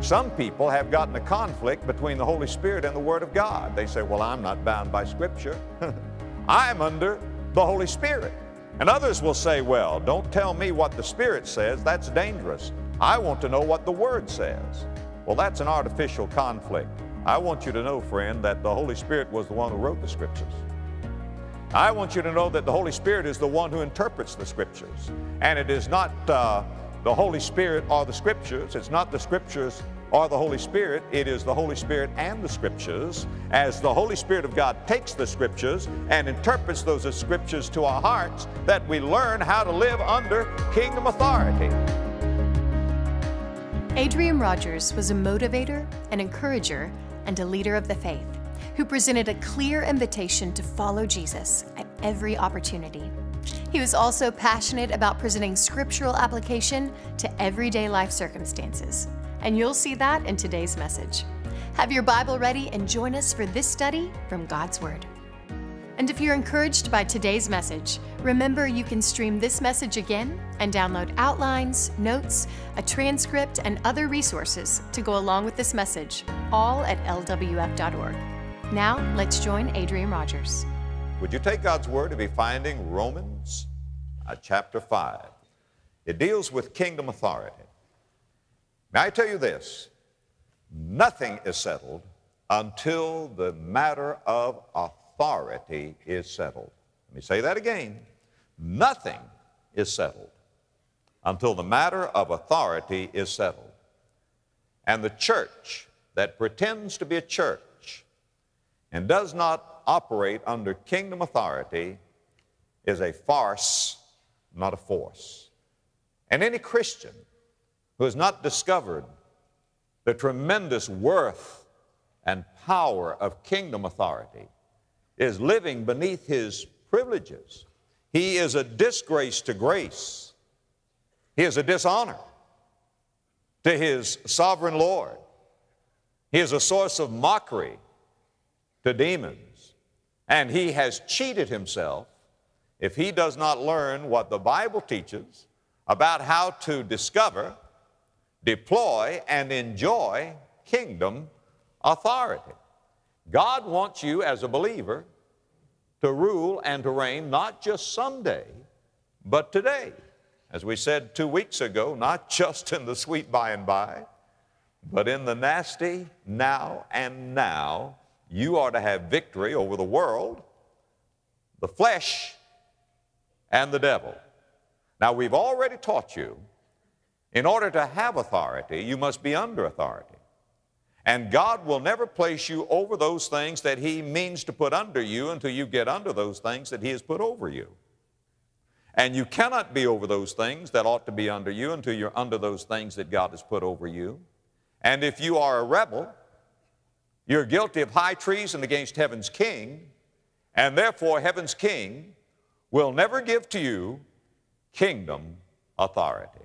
Some people have gotten a conflict between the Holy Spirit and the Word of God. They say, Well, I'm not bound by Scripture. I'm under the Holy Spirit. And others will say, Well, don't tell me what the Spirit says. That's dangerous. I want to know what the Word says. Well, that's an artificial conflict. I want you to know, friend, that the Holy Spirit was the one who wrote the Scriptures. I want you to know that the Holy Spirit is the one who interprets the Scriptures. And it is not uh, the Holy Spirit or the Scriptures. It's not the Scriptures or the Holy Spirit. It is the Holy Spirit and the Scriptures. As the Holy Spirit of God takes the Scriptures and interprets those Scriptures to our hearts, that we learn how to live under kingdom authority. Adrian Rogers was a motivator, an encourager, and a leader of the faith who presented a clear invitation to follow Jesus at every opportunity. He was also passionate about presenting scriptural application to everyday life circumstances. And you'll see that in today's message. Have your Bible ready and join us for this study from God's Word. And if you're encouraged by today's message, remember you can stream this message again and download outlines, notes, a transcript, and other resources to go along with this message, all at lwf.org. Now, let's join Adrian Rogers. Would you take God's Word to be finding Romans uh, chapter 5? It deals with kingdom authority. May I tell you this? Nothing is settled until the matter of authority is settled. Let me say that again. Nothing is settled until the matter of authority is settled. And the church that pretends to be a church and does not operate under kingdom authority is a farce, not a force. And any Christian who has not discovered the tremendous worth and power of kingdom authority is living beneath his privileges. He is a disgrace to grace. He is a dishonor to his sovereign Lord. He is a source of mockery to demons. And he has cheated himself if he does not learn what the Bible teaches about how to discover, deploy, and enjoy kingdom authority. God wants you as a believer to rule and to reign not just someday, but today. As we said two weeks ago, not just in the sweet by and by, but in the nasty now and now you are to have victory over the world, the flesh, and the devil. Now, we've already taught you in order to have authority, you must be under authority. And God will never place you over those things that He means to put under you until you get under those things that He has put over you. And you cannot be over those things that ought to be under you until you're under those things that God has put over you. And if you are a rebel, you're guilty of high treason against heaven's king, and therefore heaven's king will never give to you kingdom authority.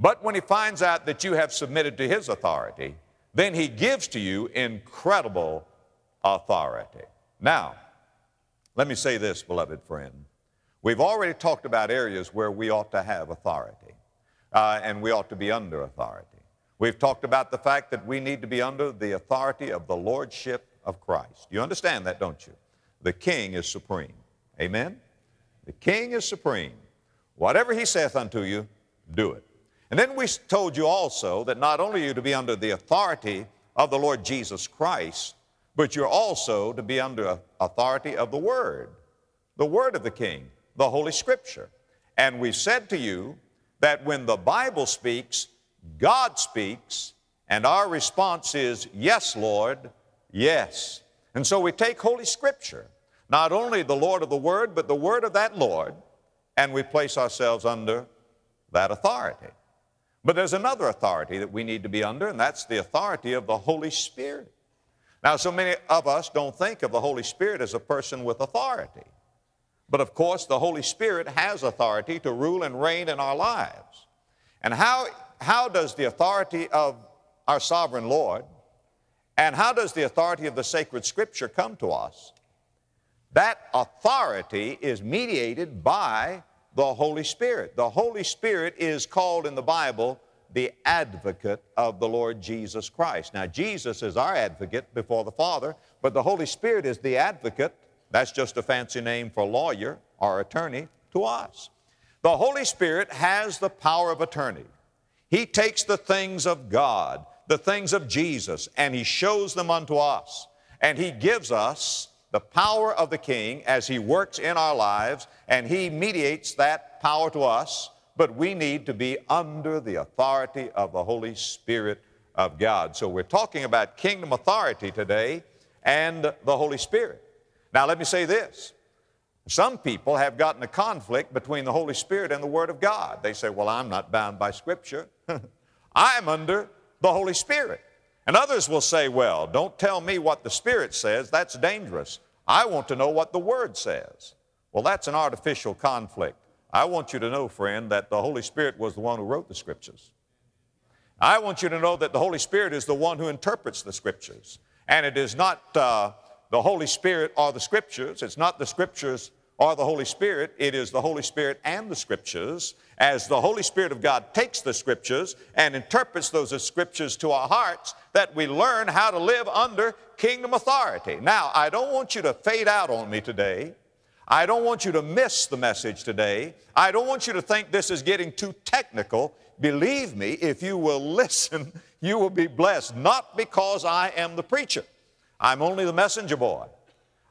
But when he finds out that you have submitted to his authority, then he gives to you incredible authority. Now, let me say this, beloved friend. We've already talked about areas where we ought to have authority, uh, and we ought to be under authority. We've talked about the fact that we need to be under the authority of the Lordship of Christ. You understand that, don't you? The King is supreme. Amen? The King is supreme. Whatever He saith unto you, do it. And then we told you also that not only are you to be under the authority of the Lord Jesus Christ, but you're also to be under authority of the Word, the Word of the King, the Holy Scripture. And we said to you that when the Bible speaks, God speaks, and our response is, Yes, Lord, yes. And so we take Holy Scripture, not only the Lord of the Word, but the Word of that Lord, and we place ourselves under that authority. But there's another authority that we need to be under, and that's the authority of the Holy Spirit. Now, so many of us don't think of the Holy Spirit as a person with authority. But of course, the Holy Spirit has authority to rule and reign in our lives. And how how does the authority of our sovereign Lord and how does the authority of the sacred scripture come to us? That authority is mediated by the Holy Spirit. The Holy Spirit is called in the Bible the advocate of the Lord Jesus Christ. Now, Jesus is our advocate before the Father, but the Holy Spirit is the advocate. That's just a fancy name for lawyer or attorney to us. The Holy Spirit has the power of attorney. He takes the things of God, the things of Jesus, and He shows them unto us. And He gives us the power of the King as He works in our lives, and He mediates that power to us. But we need to be under the authority of the Holy Spirit of God. So we're talking about kingdom authority today and the Holy Spirit. Now, let me say this some people have gotten a conflict between the Holy Spirit and the Word of God. They say, Well, I'm not bound by Scripture. I'm under the Holy Spirit. And others will say, Well, don't tell me what the Spirit says. That's dangerous. I want to know what the Word says. Well, that's an artificial conflict. I want you to know, friend, that the Holy Spirit was the one who wrote the Scriptures. I want you to know that the Holy Spirit is the one who interprets the Scriptures. And it is not uh, the Holy Spirit or the Scriptures, it's not the Scriptures or the Holy Spirit, it is the Holy Spirit and the Scriptures. As the Holy Spirit of God takes the Scriptures and interprets those Scriptures to our hearts, that we learn how to live under kingdom authority. Now, I don't want you to fade out on me today. I don't want you to miss the message today. I don't want you to think this is getting too technical. Believe me, if you will listen, you will be blessed, not because I am the preacher. I'm only the messenger boy.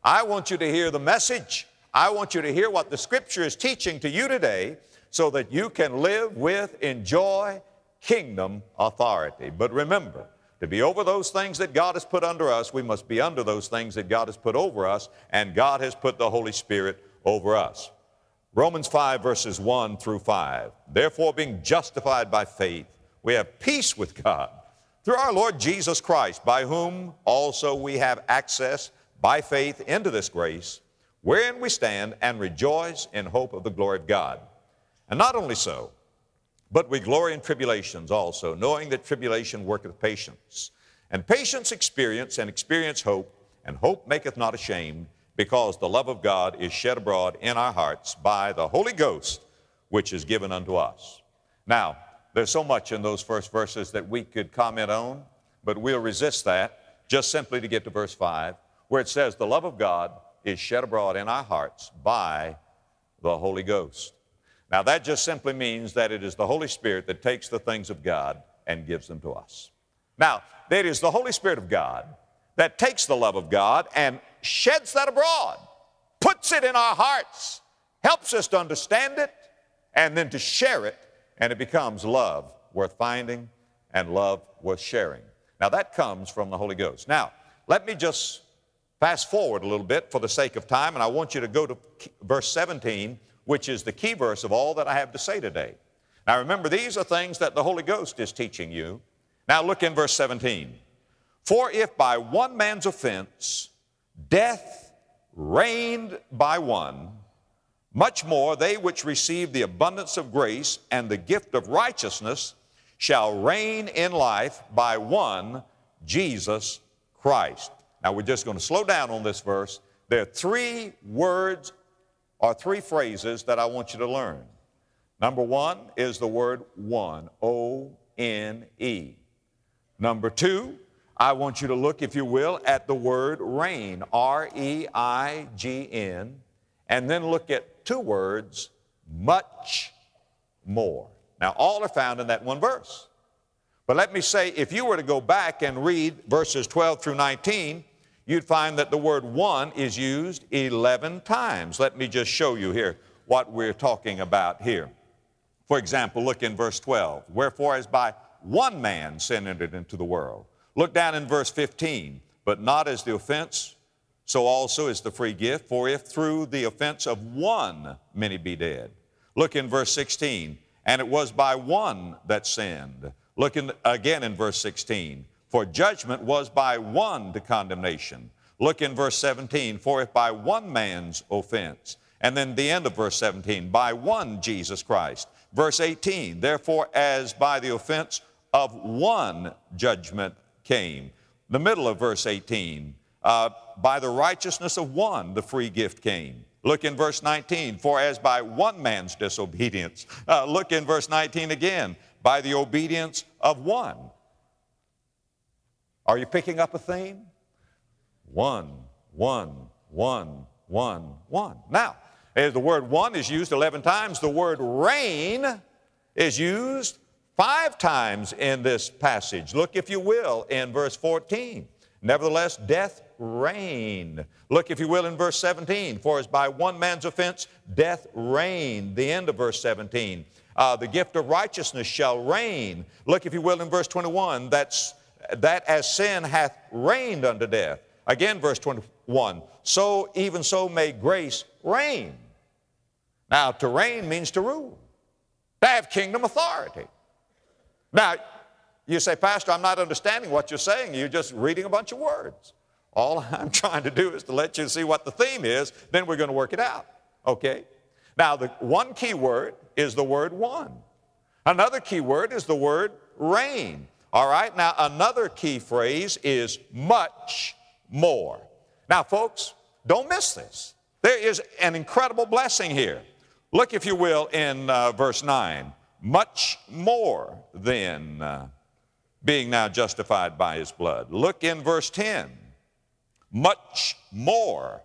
I want you to hear the message I want you to hear what the Scripture is teaching to you today so that you can live with, enjoy kingdom authority. But remember, to be over those things that God has put under us, we must be under those things that God has put over us, and God has put the Holy Spirit over us. Romans 5, verses 1 through 5. Therefore, being justified by faith, we have peace with God through our Lord Jesus Christ, by whom also we have access by faith into this grace wherein we stand and rejoice in hope of the glory of God. And not only so, but we glory in tribulations also, knowing that tribulation worketh patience. And patience experience, and experience hope, and hope maketh not ashamed, because the love of God is shed abroad in our hearts by the Holy Ghost, which is given unto us. Now, there's so much in those first verses that we could comment on, but we'll resist that just simply to get to verse 5, where it says, The love of God is shed abroad in our hearts by the Holy Ghost. Now, that just simply means that it is the Holy Spirit that takes the things of God and gives them to us. Now, it is the Holy Spirit of God that takes the love of God and sheds that abroad, puts it in our hearts, helps us to understand it, and then to share it, and it becomes love worth finding and love worth sharing. Now, that comes from the Holy Ghost. Now, let me just Fast forward a little bit for the sake of time, and I want you to go to verse 17, which is the key verse of all that I have to say today. Now remember, these are things that the Holy Ghost is teaching you. Now look in verse 17. For if by one man's offense death reigned by one, much more they which receive the abundance of grace and the gift of righteousness shall reign in life by one, Jesus Christ. Now we're just going to slow down on this verse. There are three words or three phrases that I want you to learn. Number one is the word one, O N E. Number two, I want you to look, if you will, at the word rain, R E I G N, and then look at two words, much more. Now, all are found in that one verse. But let me say, if you were to go back and read verses 12 through 19, you'd find that the word one is used 11 times. Let me just show you here what we're talking about here. For example, look in verse 12. Wherefore, as by one man sin entered into the world. Look down in verse 15. But not as the offense, so also is the free gift. For if through the offense of one many be dead. Look in verse 16. And it was by one that sinned. Look in, again in verse 16. For judgment was by one to condemnation. Look in verse 17, for if by one man's offense, and then the end of verse 17, by one Jesus Christ. Verse 18, therefore, as by the offense of one judgment came. The middle of verse 18, uh, by the righteousness of one the free gift came. Look in verse 19, for as by one man's disobedience. Uh, look in verse 19 again, by the obedience of one. Are you picking up a theme? One, one, one, one, one. Now, as the word one is used 11 times, the word reign is used five times in this passage. Look, if you will, in verse 14. Nevertheless, death reigned. Look, if you will, in verse 17. For as by one man's offense, death reigned. The end of verse 17. Uh, the gift of righteousness shall reign. Look, if you will, in verse 21. That's, that as sin hath reigned unto death. Again, verse 21. So, even so, may grace reign. Now, to reign means to rule, to have kingdom authority. Now, you say, Pastor, I'm not understanding what you're saying. You're just reading a bunch of words. All I'm trying to do is to let you see what the theme is, then we're going to work it out. Okay? Now, the one key word is the word one. Another key word is the word reign. All right? Now, another key phrase is much more. Now, folks, don't miss this. There is an incredible blessing here. Look, if you will, in uh, verse 9. Much more than. Uh, being now justified by his blood. Look in verse 10. Much more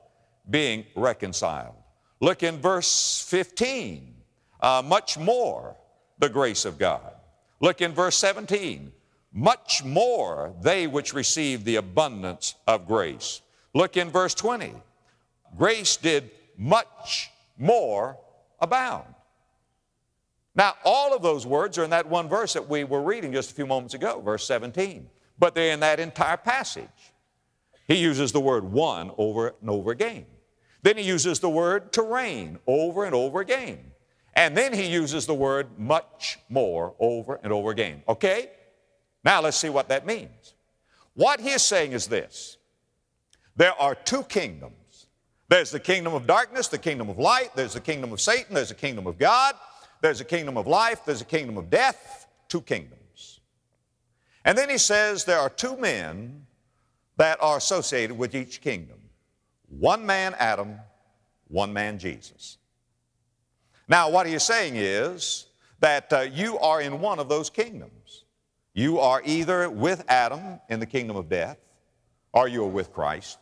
being reconciled. Look in verse 15. Uh, much more the grace of God. Look in verse 17. Much more they which receive the abundance of grace. Look in verse 20. Grace did much more abound. Now, all of those words are in that one verse that we were reading just a few moments ago, verse 17. But they're in that entire passage. He uses the word one over and over again. Then he uses the word to reign over and over again. And then he uses the word much more over and over again. Okay? Now let's see what that means. What he is saying is this there are two kingdoms. There's the kingdom of darkness, the kingdom of light, there's the kingdom of Satan, there's the kingdom of God. There's a kingdom of life, there's a kingdom of death, two kingdoms. And then he says there are two men that are associated with each kingdom one man, Adam, one man, Jesus. Now, what he is saying is that uh, you are in one of those kingdoms. You are either with Adam in the kingdom of death, or you are with Christ,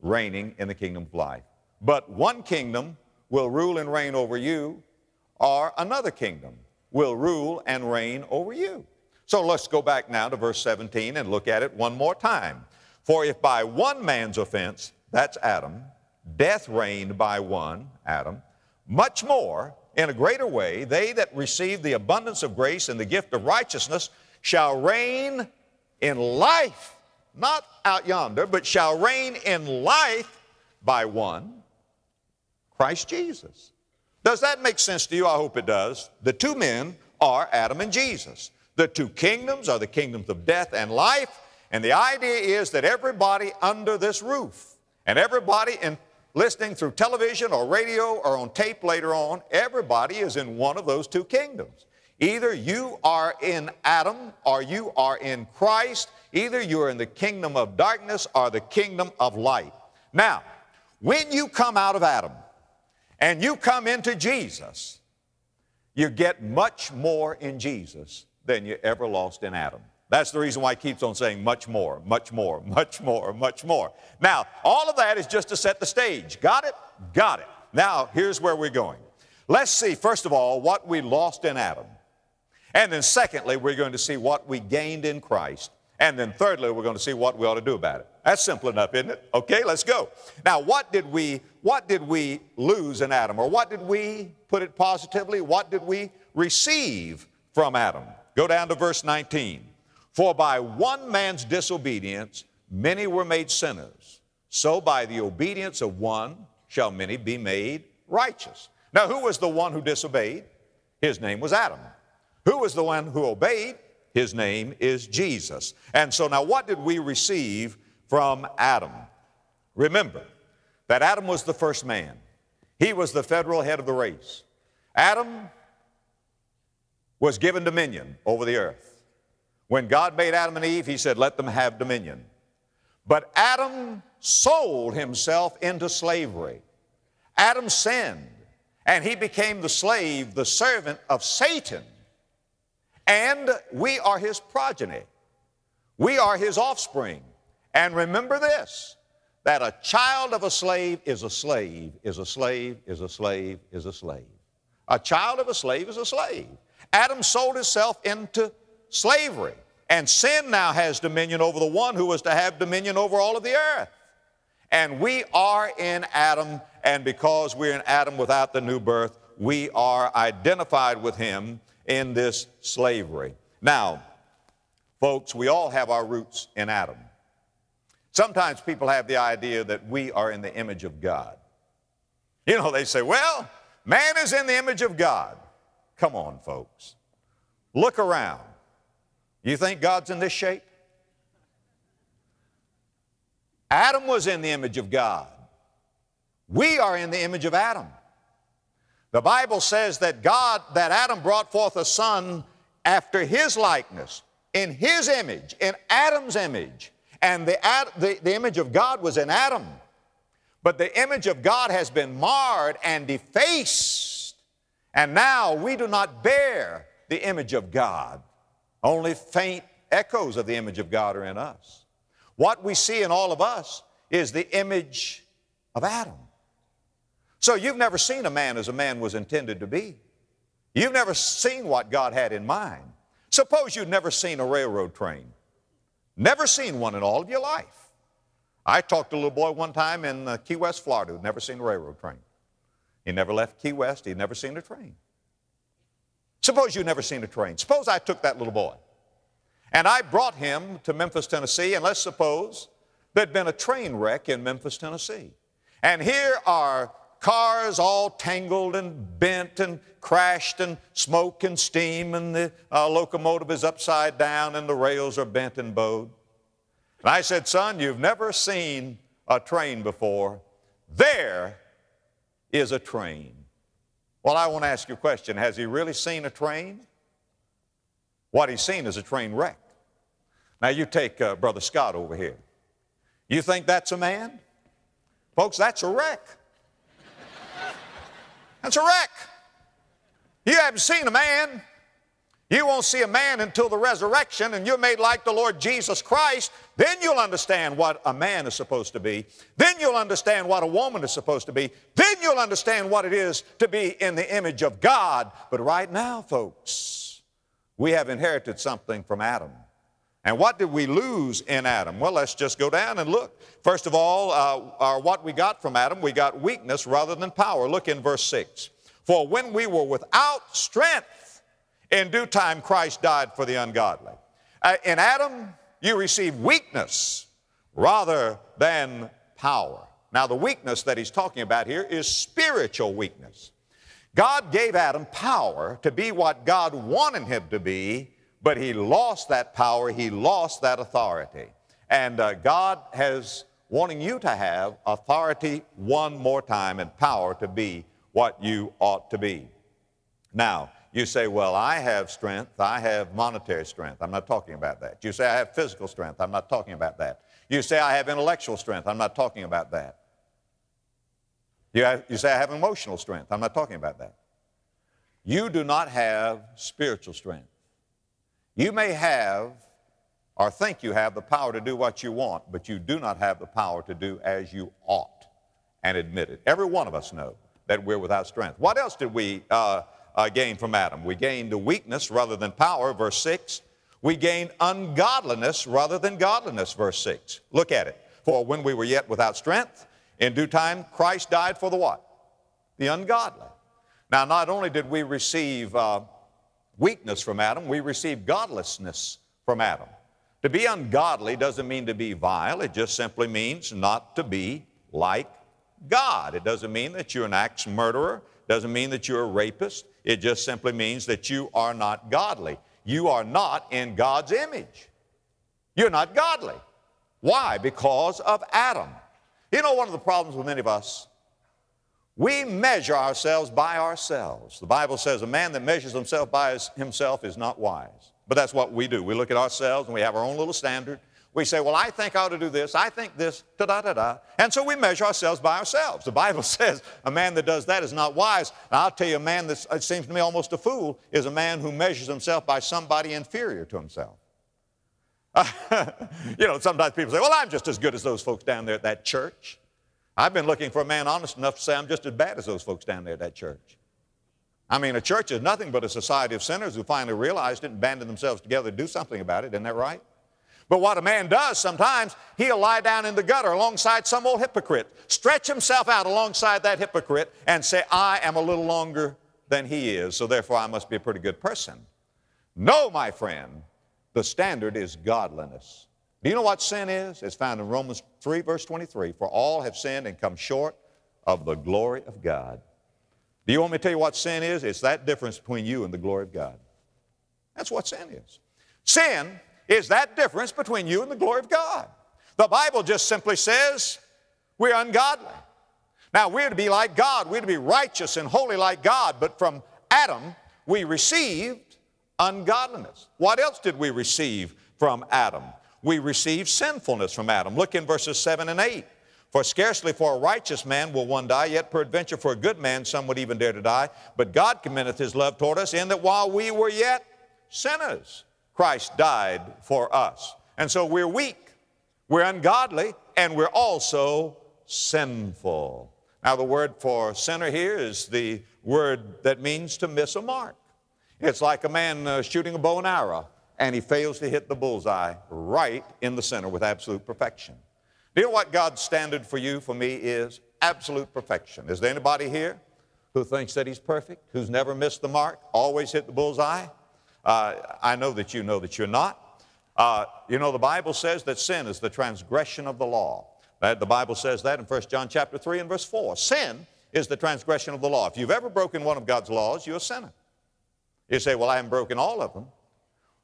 reigning in the kingdom of life. But one kingdom will rule and reign over you, or another kingdom will rule and reign over you. So let's go back now to verse 17 and look at it one more time. For if by one man's offense, that's Adam, death reigned by one, Adam, much more, in a greater way, they that receive the abundance of grace and the gift of righteousness shall reign in life, not out yonder, but shall reign in life by one, Christ Jesus. Does that make sense to you? I hope it does. The two men are Adam and Jesus. The two kingdoms are the kingdoms of death and life. And the idea is that everybody under this roof and everybody in listening through television or radio or on tape later on, everybody is in one of those two kingdoms. Either you are in Adam or you are in Christ. Either you are in the kingdom of darkness or the kingdom of light. Now, when you come out of Adam, and you come into Jesus, you get much more in Jesus than you ever lost in Adam. That's the reason why he keeps on saying much more, much more, much more, much more. Now, all of that is just to set the stage. Got it? Got it. Now, here's where we're going. Let's see, first of all, what we lost in Adam. And then, secondly, we're going to see what we gained in Christ. And then thirdly, we're going to see what we ought to do about it. That's simple enough, isn't it? Okay, let's go. Now, what did we what did we lose in Adam? Or what did we, put it positively, what did we receive from Adam? Go down to verse 19. For by one man's disobedience many were made sinners. So by the obedience of one shall many be made righteous. Now, who was the one who disobeyed? His name was Adam. Who was the one who obeyed? His name is Jesus. And so now what did we receive from Adam? Remember that Adam was the first man. He was the federal head of the race. Adam was given dominion over the earth. When God made Adam and Eve, He said, let them have dominion. But Adam sold himself into slavery. Adam sinned, and he became the slave, the servant of Satan. And we are his progeny. We are his offspring. And remember this that a child of a slave is a slave, is a slave, is a slave, is a slave. A child of a slave is a slave. Adam sold himself into slavery, and sin now has dominion over the one who was to have dominion over all of the earth. And we are in Adam, and because we're in Adam without the new birth, we are identified with him in this slavery. Now, folks, we all have our roots in Adam. Sometimes people have the idea that we are in the image of God. You know, they say, well, man is in the image of God. Come on, folks. Look around. You think God's in this shape? Adam was in the image of God. We are in the image of Adam. The Bible says that God, that Adam brought forth a son after his likeness, in his image, in Adam's image. And the, the, the image of God was in Adam. But the image of God has been marred and defaced. And now we do not bear the image of God. Only faint echoes of the image of God are in us. What we see in all of us is the image of Adam. So you've never seen a man as a man was intended to be. You've never seen what God had in mind. Suppose you've never seen a railroad train. Never seen one in all of your life. I talked to a little boy one time in uh, Key West, Florida, who'd never seen a railroad train. He never left Key West, he'd never seen a train. Suppose you've never seen a train. Suppose I took that little boy and I brought him to Memphis, Tennessee, and let's suppose there'd been a train wreck in Memphis, Tennessee. And here are cars all tangled and bent and crashed and smoke and steam, and the uh, locomotive is upside down and the rails are bent and bowed. And I said, Son, you've never seen a train before. There is a train. Well, I want to ask you a question Has he really seen a train? What he's seen is a train wreck. Now, you take uh, Brother Scott over here. You think that's a man? Folks, that's a wreck. That's a wreck. You haven't seen a man. You won't see a man until the resurrection and you're made like the Lord Jesus Christ. Then you'll understand what a man is supposed to be. Then you'll understand what a woman is supposed to be. Then you'll understand what it is to be in the image of God. But right now, folks, we have inherited something from Adam. And what did we lose in Adam? Well, let's just go down and look. First of all, uh, what we got from Adam, we got weakness rather than power. Look in verse 6. For when we were without strength, in due time Christ died for the ungodly. Uh, in Adam, you receive weakness rather than power. Now, the weakness that he's talking about here is spiritual weakness. God gave Adam power to be what God wanted him to be, but he lost that power, he lost that authority. And uh, God has wanting you to have authority one more time and power to be what you ought to be. Now, you say, well, I have strength, I have monetary strength. I'm not talking about that. You say, I have physical strength. I'm not talking about that. You say, I have intellectual strength. I'm not talking about that. You, have, you say, I have emotional strength. I'm not talking about that. You do not have spiritual strength. You may have or think you have the power to do what you want, but you do not have the power to do as you ought and admit it. Every one of us know that we're without strength. What else did we uh, uh, gain from Adam? We gained weakness rather than power, verse 6. We gained ungodliness rather than godliness, verse 6. Look at it. For when we were yet without strength, in due time, Christ died for the what? The ungodly. Now, not only did we receive uh, weakness from Adam, we receive godlessness from Adam. To be ungodly doesn't mean to be vile, it just simply means not to be like God. It doesn't mean that you're an axe murderer, it doesn't mean that you're a rapist. It just simply means that you are not godly. You are not in God's image. You're not godly. Why? Because of Adam. You know, one of the problems with many of us, we measure ourselves by ourselves. The Bible says a man that measures himself by his, himself is not wise. But that's what we do. We look at ourselves and we have our own little standard. We say, well, I think I ought to do this. I think this, da da da da. And so we measure ourselves by ourselves. The Bible says a man that does that is not wise. And I'll tell you, a man that seems to me almost a fool is a man who measures himself by somebody inferior to himself. you know, sometimes people say, well, I'm just as good as those folks down there at that church. I've been looking for a man honest enough to say I'm just as bad as those folks down there at that church. I mean, a church is nothing but a society of sinners who finally realized it and banded themselves together to do something about it. Isn't that right? But what a man does sometimes, he'll lie down in the gutter alongside some old hypocrite, stretch himself out alongside that hypocrite, and say, I am a little longer than he is, so therefore I must be a pretty good person. No, my friend, the standard is godliness. Do you know what sin is? It's found in Romans 3, verse 23. For all have sinned and come short of the glory of God. Do you want me to tell you what sin is? It's that difference between you and the glory of God. That's what sin is. Sin is that difference between you and the glory of God. The Bible just simply says we're ungodly. Now, we're to be like God, we're to be righteous and holy like God, but from Adam, we received ungodliness. What else did we receive from Adam? We receive sinfulness from Adam. Look in verses 7 and 8. For scarcely for a righteous man will one die, yet peradventure for a good man some would even dare to die. But God commendeth his love toward us in that while we were yet sinners, Christ died for us. And so we're weak, we're ungodly, and we're also sinful. Now, the word for sinner here is the word that means to miss a mark. It's like a man uh, shooting a bow and arrow, and he fails to hit the bullseye right in the center with absolute perfection. Do you know what God's standard for you, for me, is? Absolute perfection. Is there anybody here who thinks that he's perfect, who's never missed the mark, always hit the bullseye? Uh, I know that you know that you're not. Uh, you know, the Bible says that sin is the transgression of the law. That, the Bible says that in 1 John chapter 3 and verse 4. Sin is the transgression of the law. If you've ever broken one of God's laws, you're a sinner. You say, well, I haven't broken all of them.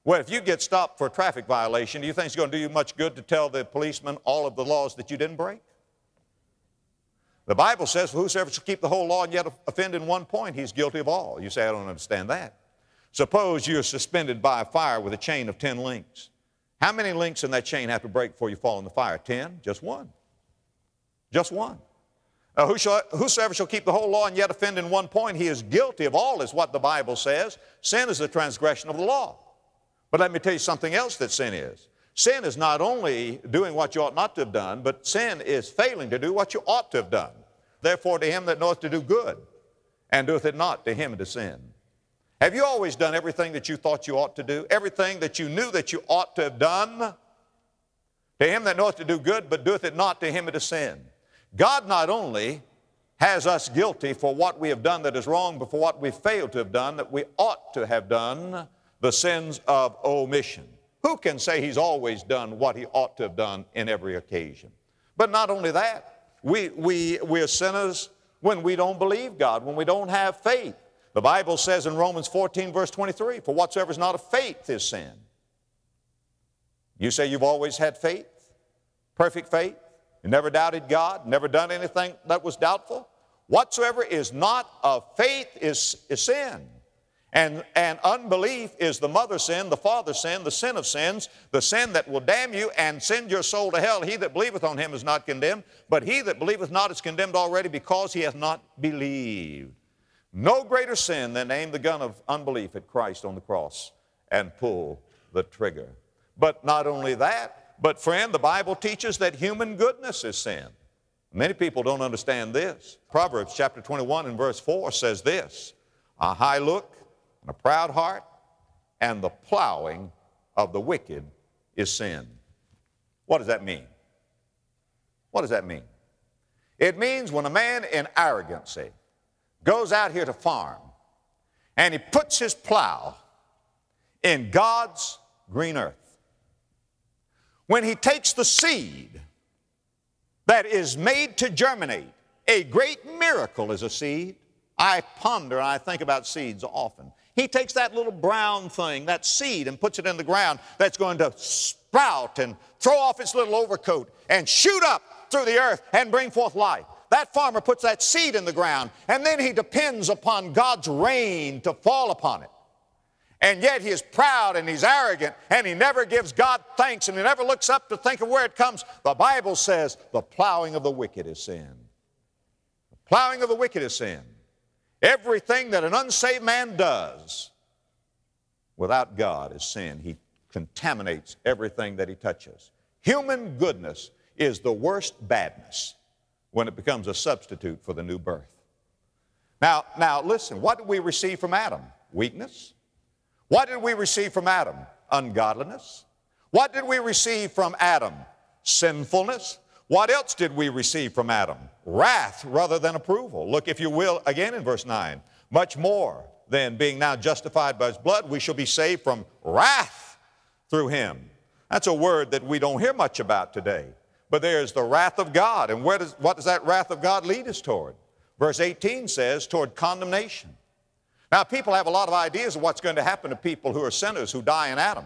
Well, if you get stopped for a traffic violation, do you think it's going to do you much good to tell the policeman all of the laws that you didn't break? The Bible says, whosoever shall keep the whole law and yet offend in one point, he's guilty of all. You say, I don't understand that. Suppose you're suspended by a fire with a chain of 10 links. How many links in that chain have to break before you fall in the fire? 10? Just one. Just one. Uh, whosoever shall keep the whole law and yet offend in one point, he is guilty of all, is what the Bible says. Sin is the transgression of the law. But let me tell you something else that sin is. Sin is not only doing what you ought not to have done, but sin is failing to do what you ought to have done. Therefore, to him that knoweth to do good, and doeth it not, to him is sin. Have you always done everything that you thought you ought to do? Everything that you knew that you ought to have done? To him that knoweth to do good, but doeth it not, to him it is sin. God not only has us guilty for what we have done that is wrong, but for what we failed to have done that we ought to have done, the sins of omission. Who can say he's always done what he ought to have done in every occasion? But not only that, we, we, we're sinners when we don't believe God, when we don't have faith. The Bible says in Romans 14, verse 23, for whatsoever is not of faith is sin. You say you've always had faith, perfect faith, you never doubted God, never done anything that was doubtful. Whatsoever is not of faith is, is sin. And, and unbelief is the mother sin, the father sin, the sin of sins, the sin that will damn you and send your soul to hell. He that believeth on him is not condemned, but he that believeth not is condemned already because he hath not believed. No greater sin than aim the gun of unbelief at Christ on the cross and pull the trigger. But not only that, but friend, the Bible teaches that human goodness is sin. Many people don't understand this. Proverbs chapter 21 and verse 4 says this A high look and a proud heart and the plowing of the wicked is sin. What does that mean? What does that mean? It means when a man in arrogancy goes out here to farm and he puts his plow in God's green earth. When he takes the seed that is made to germinate, a great miracle is a seed. I ponder and I think about seeds often. He takes that little brown thing, that seed, and puts it in the ground that's going to sprout and throw off its little overcoat and shoot up through the earth and bring forth life. That farmer puts that seed in the ground, and then he depends upon God's rain to fall upon it. and yet he is proud and he's arrogant and he never gives God thanks and he never looks up to think of where it comes. The Bible says the plowing of the wicked is sin. The plowing of the wicked is sin. Everything that an unsaved man does without God is sin. He contaminates everything that he touches. Human goodness is the worst badness when it becomes a substitute for the new birth. Now, now listen, what did we receive from Adam? Weakness, what did we receive from Adam? Ungodliness. What did we receive from Adam? Sinfulness. What else did we receive from Adam? Wrath rather than approval. Look, if you will, again in verse 9. Much more than being now justified by his blood, we shall be saved from wrath through him. That's a word that we don't hear much about today. But there's the wrath of God. And where does, what does that wrath of God lead us toward? Verse 18 says, toward condemnation. Now, people have a lot of ideas of what's going to happen to people who are sinners who die in Adam.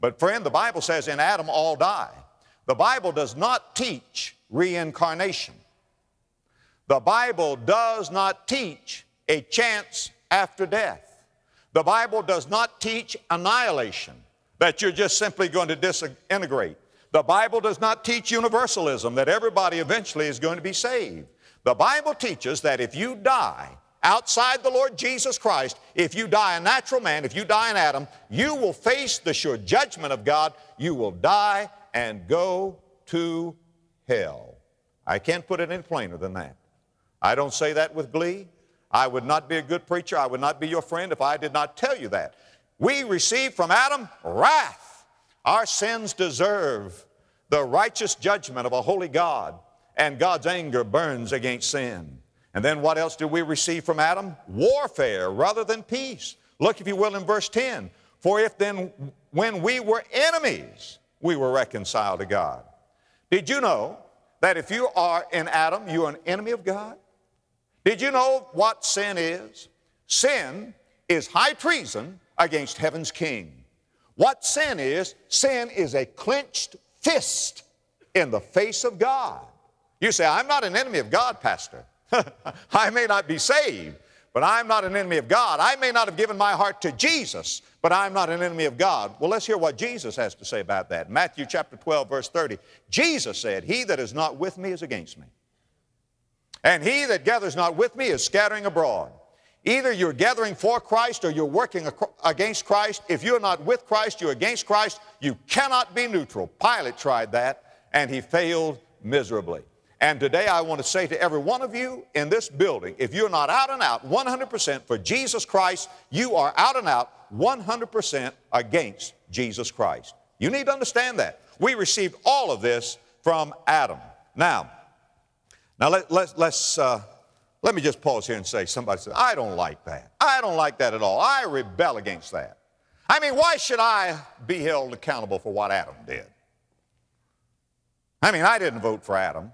But, friend, the Bible says in Adam all die. The Bible does not teach reincarnation. The Bible does not teach a chance after death. The Bible does not teach annihilation, that you're just simply going to disintegrate. The Bible does not teach universalism, that everybody eventually is going to be saved. The Bible teaches that if you die, outside the Lord Jesus Christ, if you die a natural man, if you die in Adam, you will face the sure judgment of God. You will die and go to hell. I can't put it any plainer than that. I don't say that with glee. I would not be a good preacher. I would not be your friend if I did not tell you that. We receive from Adam wrath. Our sins deserve the righteous judgment of a holy God, and God's anger burns against sin. And then what else do we receive from Adam? Warfare rather than peace. Look, if you will, in verse 10. For if then, when we were enemies, we were reconciled to God. Did you know that if you are in Adam, you are an enemy of God? Did you know what sin is? Sin is high treason against heaven's king. What sin is? Sin is a clenched fist in the face of God. You say, I'm not an enemy of God, Pastor. I may not be saved, but I'm not an enemy of God. I may not have given my heart to Jesus, but I'm not an enemy of God. Well, let's hear what Jesus has to say about that. Matthew chapter 12, verse 30. Jesus said, He that is not with me is against me. And he that gathers not with me is scattering abroad. Either you're gathering for Christ or you're working against Christ. If you're not with Christ, you're against Christ. You cannot be neutral. Pilate tried that, and he failed miserably. And today I want to say to every one of you in this building, if you're not out and out 100% for Jesus Christ, you are out and out 100% against Jesus Christ. You need to understand that. We received all of this from Adam. Now, now let, let, let's, uh, let me just pause here and say, somebody said, I don't like that. I don't like that at all. I rebel against that. I mean, why should I be held accountable for what Adam did? I mean, I didn't vote for Adam.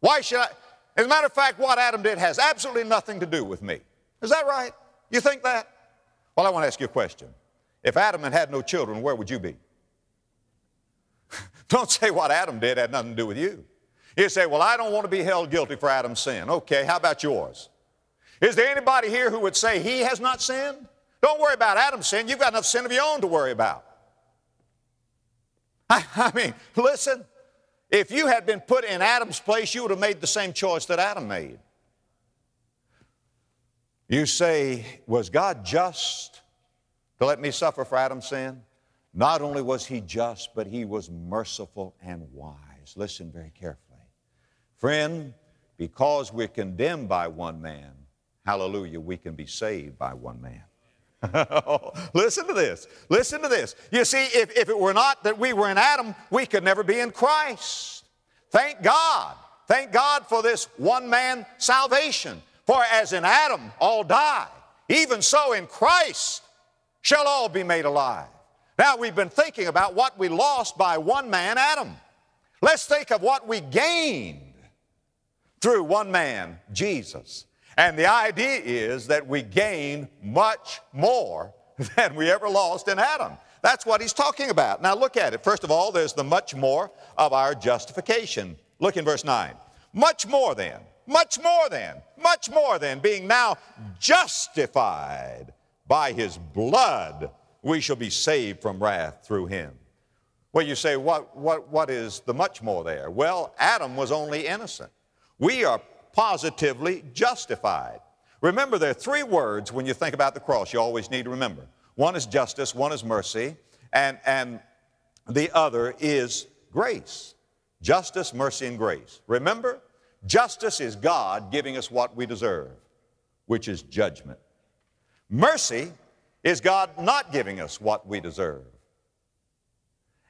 Why should I? As a matter of fact, what Adam did has absolutely nothing to do with me. Is that right? You think that? Well, I want to ask you a question. If Adam had had no children, where would you be? don't say what Adam did had nothing to do with you. You say, well, I don't want to be held guilty for Adam's sin. Okay, how about yours? Is there anybody here who would say he has not sinned? Don't worry about Adam's sin. You've got enough sin of your own to worry about. I, I mean, listen, if you had been put in Adam's place, you would have made the same choice that Adam made. You say, Was God just to let me suffer for Adam's sin? Not only was He just, but He was merciful and wise. Listen very carefully. Friend, because we're condemned by one man, hallelujah, we can be saved by one man. Listen to this. Listen to this. You see, if, if it were not that we were in Adam, we could never be in Christ. Thank God. Thank God for this one man salvation. For as in Adam all die, even so in Christ shall all be made alive. Now we've been thinking about what we lost by one man, Adam. Let's think of what we gained through one man, Jesus. And the idea is that we gain much more than we ever lost in Adam. That's what he's talking about. Now look at it. First of all, there's the much more of our justification. Look in verse 9. Much more than, much more than, much more than being now justified by his blood we shall be saved from wrath through him. Well, you say, what, what, what is the much more there? Well, Adam was only innocent. We are positively justified. Remember, there are three words when you think about the cross you always need to remember. One is justice, one is mercy, and, and the other is grace. Justice, mercy, and grace. Remember, justice is God giving us what we deserve, which is judgment. Mercy is God not giving us what we deserve.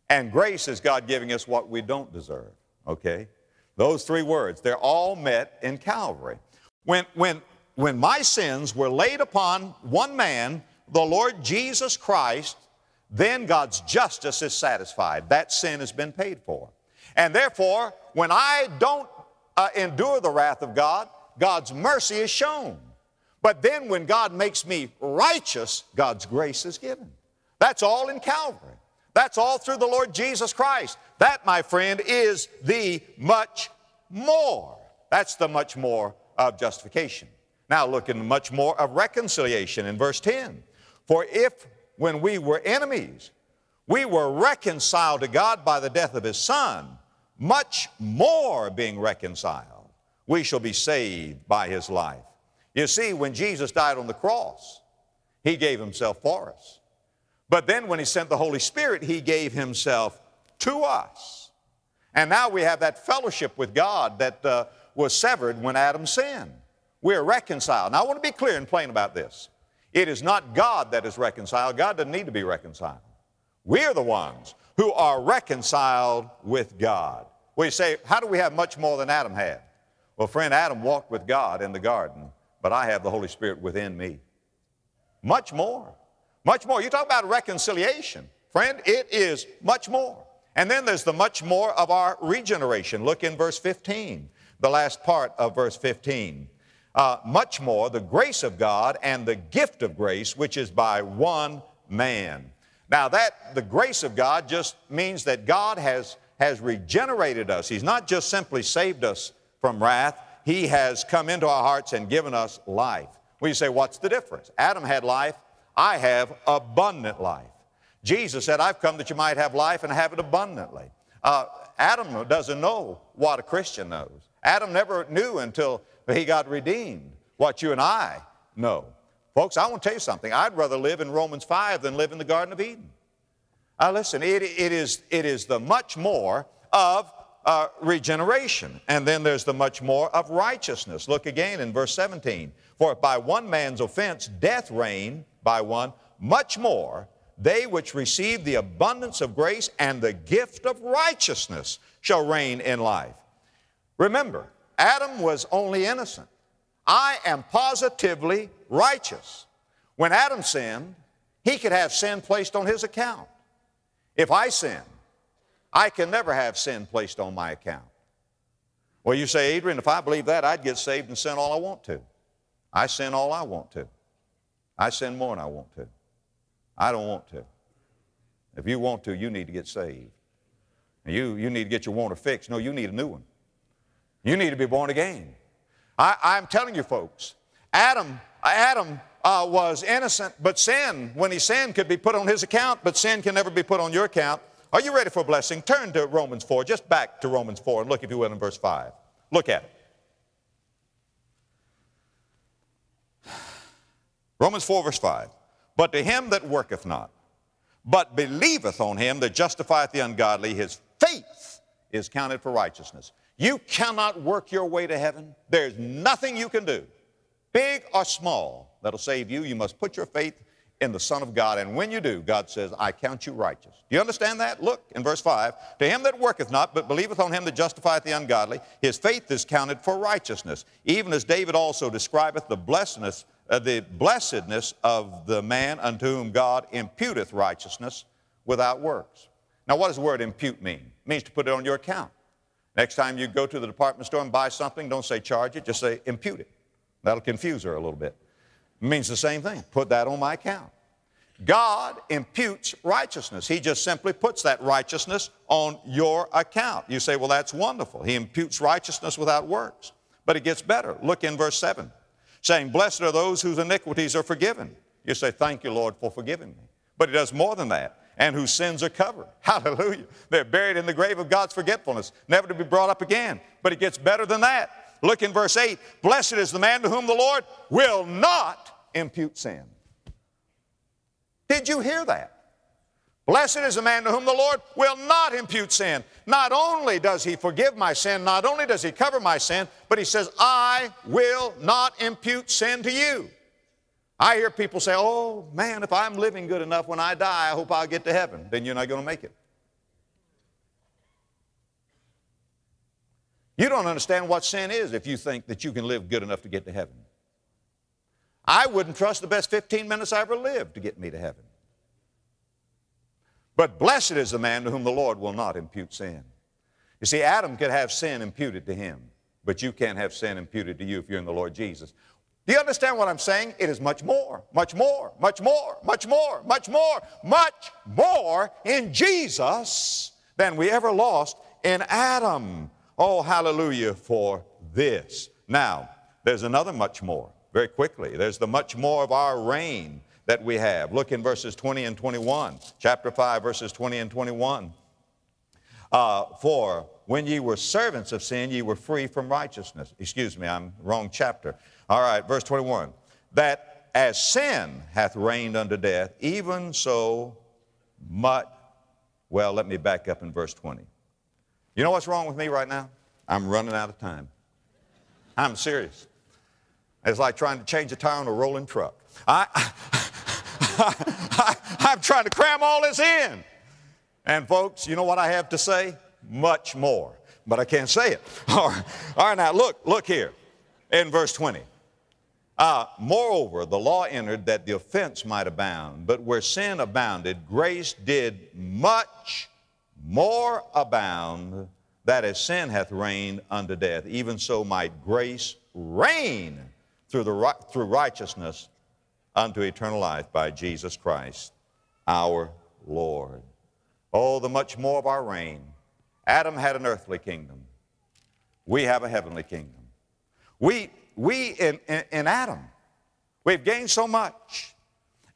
And grace is God giving us what we don't deserve. Okay? Those three words, they're all met in Calvary. When, when, when my sins were laid upon one man, the Lord Jesus Christ, then God's justice is satisfied. That sin has been paid for. And therefore, when I don't uh, endure the wrath of God, God's mercy is shown. But then when God makes me righteous, God's grace is given. That's all in Calvary. That's all through the Lord Jesus Christ. That, my friend, is the much more. That's the much more of justification. Now look in much more of reconciliation in verse 10. For if when we were enemies, we were reconciled to God by the death of His Son, much more being reconciled, we shall be saved by His life. You see, when Jesus died on the cross, He gave Himself for us. But then when He sent the Holy Spirit, He gave Himself to us. And now we have that fellowship with God that uh, was severed when Adam sinned. We're reconciled. Now I want to be clear and plain about this. It is not God that is reconciled. God doesn't need to be reconciled. We're the ones who are reconciled with God. You say, how do we have much more than Adam had? Well, friend, Adam walked with God in the garden but I have the Holy Spirit within me. Much more. Much more. You talk about reconciliation. Friend, it is much more. And then there's the much more of our regeneration. Look in verse 15, the last part of verse 15. Uh, much more the grace of God and the gift of grace, which is by one man. Now, that the grace of God just means that God has, has regenerated us. He's not just simply saved us from wrath, he has come into our hearts and given us life. We say, what's the difference? Adam had life, I have abundant life. Jesus said, I've come that you might have life and have it abundantly. Uh, Adam doesn't know what a Christian knows. Adam never knew until he got redeemed what you and I know. Folks, I want to tell you something. I'd rather live in Romans 5 than live in the Garden of Eden. Uh, listen, it, it, is, it is the much more of uh, regeneration. And then there's the much more of righteousness. Look again in verse 17. For if by one man's offense death reigned by one, much more they which receive the abundance of grace and the gift of righteousness shall reign in life. Remember, Adam was only innocent. I am positively righteous. When Adam sinned, he could have sin placed on his account. If I sin, I can never have sin placed on my account. Well, you say, Adrian, if I believe that, I'd get saved and sin all I want to. I sin all I want to. I sin more than I want to. I don't want to. If you want to, you need to get saved. You, you need to get your water fixed. No, you need a new one. You need to be born again. I, I'm telling you, folks, Adam, Adam uh, was innocent, but sin, when he sinned, could be put on his account, but sin can never be put on your account. Are you ready for a blessing? Turn to Romans 4, just back to Romans 4 and look, if you will, in verse 5. Look at it. Romans 4, verse 5. But to him that worketh not, but believeth on him that justifieth the ungodly, his faith is counted for righteousness. You cannot work your way to heaven. There's nothing you can do, big or small, that'll save you. You must put your faith in the Son of God. And when you do, God says, I count you righteous. Do you understand that? Look in verse 5. To him that worketh not, but believeth on him that justifieth the ungodly, his faith is counted for righteousness. Even as David also describeth the blessedness, Uh, the blessedness of the man unto whom God imputeth righteousness without works. Now, what does the word impute mean? It means to put it on your account. Next time you go to the department store and buy something, don't say charge it, just say impute it. That'll confuse her a little bit. It means the same thing. Put that on my account. God imputes righteousness. He just simply puts that righteousness on your account. You say, well, that's wonderful. He imputes righteousness without works. But it gets better. Look in verse 7, saying, Blessed are those whose iniquities are forgiven, You say, Thank you, Lord, for forgiving me. But He does more than that. And whose sins are covered. Hallelujah. They're buried in the grave of God's forgetfulness, never to be brought up again. But it gets better than that. Look in verse 8 Blessed is the man to whom the Lord will not impute sin. Did you hear that? Blessed is the man to whom the Lord will not impute sin. Not only does he forgive my sin, not only does he cover my sin, but he says, I will not impute sin to you. I hear people say, oh man, if I'm living good enough when I die, I hope I'll get to heaven. Then you're not going to make it. You don't understand what sin is if you think that you can live good enough to get to heaven. I wouldn't trust the best 15 minutes I ever lived to get me to heaven. But blessed is the man to whom the Lord will not impute sin. You see, Adam could have sin imputed to him, but you can't have sin imputed to you if you're in the Lord Jesus. Do you understand what I'm saying? It is much more, much more, much more, much more, much more, much more in Jesus than we ever lost in Adam. Oh, hallelujah for this. Now, there's another much more, very quickly. There's the much more of our reign that we have. Look in verses 20 and 21, chapter 5, verses 20 and 21. Uh, for when ye were servants of sin, ye were free from righteousness. Excuse me, I'm wrong chapter. All right, verse 21. That as sin hath reigned unto death, even so much. Well, let me back up in verse 20. You know what's wrong with me right now? I'm running out of time. I'm serious. It's like trying to change a tire on a rolling truck. I, I, I'm trying to cram all this in. And folks, you know what I have to say? Much more. But I can't say it. All right, all right now look, look here in verse 20. Uh, moreover, the law entered that the offense might abound, but where sin abounded, grace did much more abound, that as sin hath reigned unto death, even so might grace reign through, the, through righteousness unto eternal life by Jesus Christ our Lord. Oh, the much more of our reign. Adam had an earthly kingdom. We have a heavenly kingdom. We, we in, in, in Adam, we've gained so much.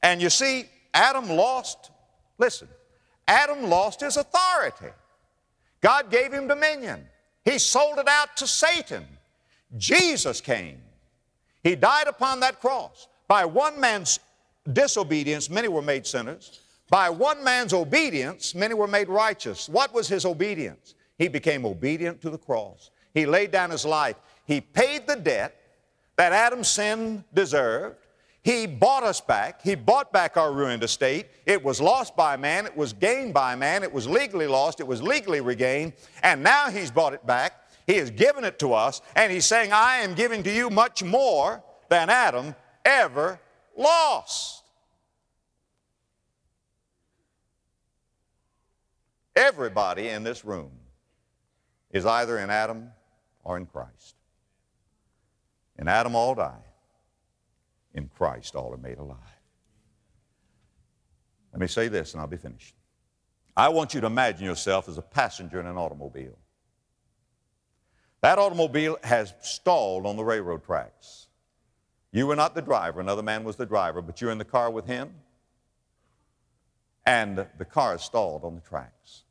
And you see, Adam lost, listen, Adam lost his authority. God gave him dominion. He sold it out to Satan. Jesus came. He died upon that cross. By one man's disobedience, many were made sinners. By one man's obedience, many were made righteous. What was his obedience? He became obedient to the cross. He laid down his life. He paid the debt that Adam's sin deserved. He bought us back. He bought back our ruined estate. It was lost by man. It was gained by man. It was legally lost. It was legally regained. And now He's bought it back. He has given it to us. And He's saying, I am giving to you much more than Adam ever lost. Everybody in this room is either in Adam or in Christ. In Adam, all die. In Christ, all are made alive. Let me say this and I'll be finished. I want you to imagine yourself as a passenger in an automobile. That automobile has stalled on the railroad tracks. You were not the driver, another man was the driver, but you're in the car with him, and the car is stalled on the tracks.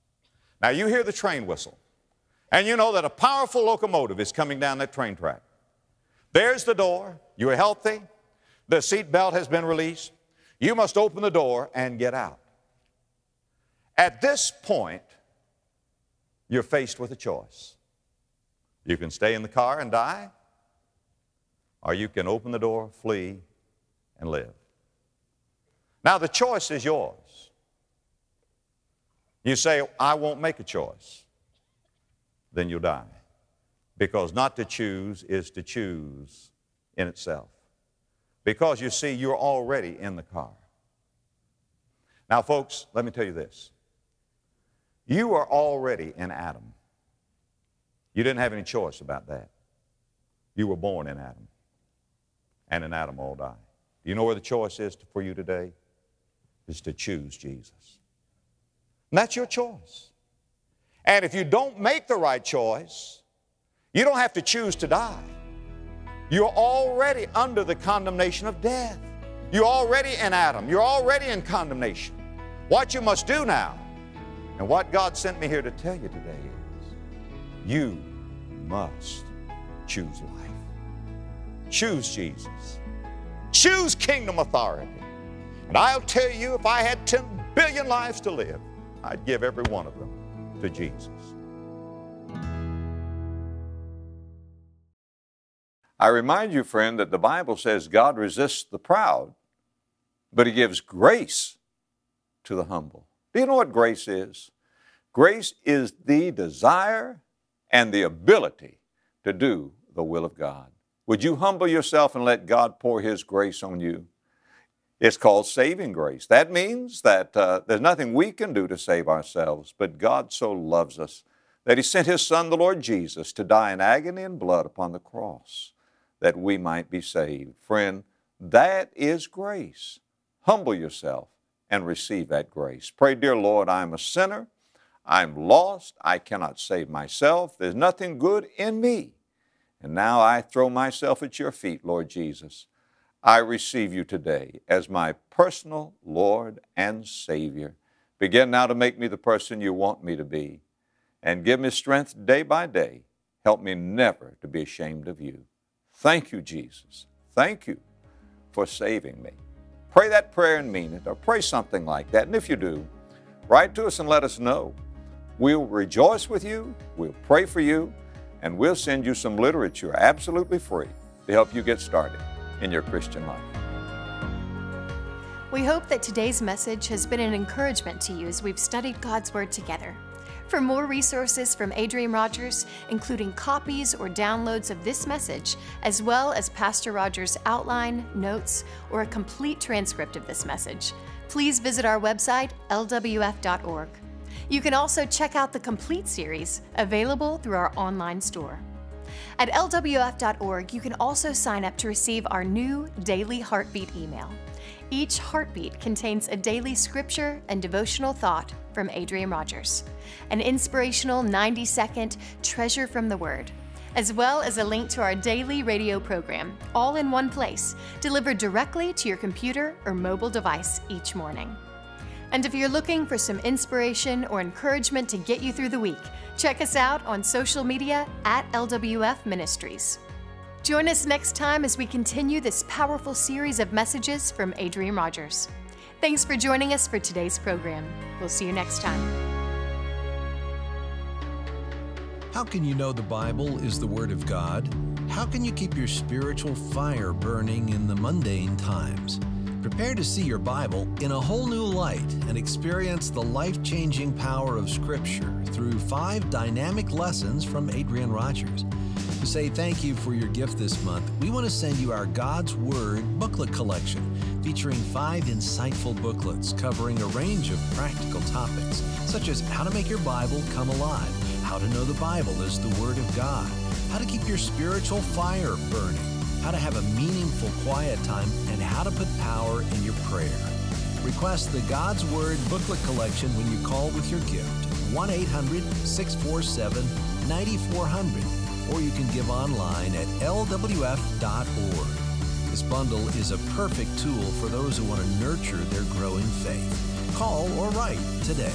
Now you hear the train whistle, and you know that a powerful locomotive is coming down that train track. There's the door. You're healthy. The seat belt has been released. You must open the door and get out. At this point, you're faced with a choice. You can stay in the car and die, or you can open the door, flee, and live. Now, the choice is yours. You say, I won't make a choice. Then you'll die. Because not to choose is to choose in itself. Because you see, you're already in the car. Now, folks, let me tell you this. You are already in Adam. You didn't have any choice about that. You were born in Adam and in Adam all die. Do you know where the choice is for you today? Is to choose Jesus. And that's your choice. And if you don't make the right choice, you don't have to choose to die. You're already under the condemnation of death. You're already in Adam. You're already in condemnation. What you must do now, and what God sent me here to tell you today is you must choose life. Choose Jesus. Choose kingdom authority. And I'll tell you, if I had 10 billion lives to live, I'd give every one of them to Jesus. I remind you, friend, that the Bible says God resists the proud, but He gives grace to the humble. Do you know what grace is? Grace is the desire and the ability to do the will of God. Would you humble yourself and let God pour His grace on you? It's called saving grace. That means that uh, there's nothing we can do to save ourselves, but God so loves us that He sent His Son, the Lord Jesus, to die in agony and blood upon the cross that we might be saved. Friend, that is grace. Humble yourself and receive that grace. Pray, dear Lord, I'm a sinner. I'm lost. I cannot save myself. There's nothing good in me. And now I throw myself at your feet, Lord Jesus. I receive you today as my personal Lord and Savior. Begin now to make me the person you want me to be. And give me strength day by day. Help me never to be ashamed of you. Thank you, Jesus. Thank you for saving me. Pray that prayer and mean it, or pray something like that. And if you do, write to us and let us know. We'll rejoice with you, we'll pray for you, and we'll send you some literature absolutely free to help you get started in your Christian life. We hope that today's message has been an encouragement to you as we've studied God's Word together. For more resources from Adrian Rogers, including copies or downloads of this message, as well as Pastor Rogers' outline, notes, or a complete transcript of this message, please visit our website, lwf.org. You can also check out the complete series available through our online store. At lwf.org, you can also sign up to receive our new daily heartbeat email. Each heartbeat contains a daily scripture and devotional thought from Adrian Rogers, an inspirational 90 second treasure from the Word, as well as a link to our daily radio program, all in one place, delivered directly to your computer or mobile device each morning. And if you're looking for some inspiration or encouragement to get you through the week, check us out on social media at LWF Ministries. Join us next time as we continue this powerful series of messages from Adrian Rogers. Thanks for joining us for today's program. We'll see you next time. How can you know the Bible is the Word of God? How can you keep your spiritual fire burning in the mundane times? Prepare to see your Bible in a whole new light and experience the life changing power of Scripture through five dynamic lessons from Adrian Rogers. To say thank you for your gift this month, we want to send you our God's Word booklet collection featuring five insightful booklets covering a range of practical topics, such as how to make your Bible come alive, how to know the Bible is the Word of God, how to keep your spiritual fire burning, how to have a meaningful quiet time, and how to put power in your prayer. Request the God's Word booklet collection when you call with your gift 1 800 647 9400 or you can give online at lwf.org. This bundle is a perfect tool for those who want to nurture their growing faith. Call or write today.